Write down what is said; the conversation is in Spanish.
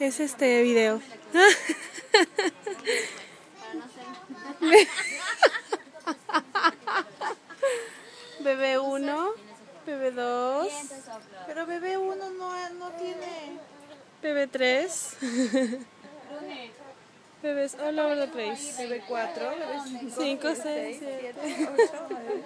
es este video. bebé 1, bebé 2, Pero bebé uno no, no tiene. bebé 3. Bebés all over the place. Bebé cuatro, bebé cinco. 5, 6, seis, 7. siete, ocho, nueve.